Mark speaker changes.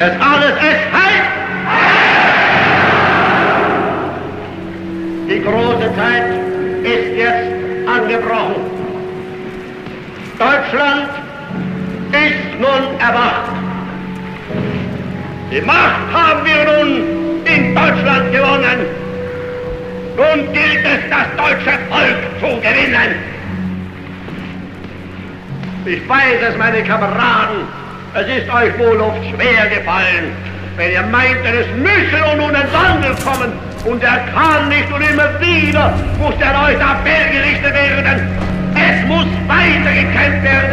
Speaker 1: Das alles ist Halt! Die große Zeit ist jetzt angebrochen. Deutschland ist nun erwacht. Die Macht haben wir nun in Deutschland gewonnen. Nun gilt es, das deutsche Volk zu gewinnen. Ich weiß es, meine Kameraden, es ist euch wohl oft schwer gefallen, wenn ihr meint, es müsse nun ein Wandel kommen und er kann nicht und immer wieder muss der neue Appell gerichtet werden. Es muss weitergekämpft werden,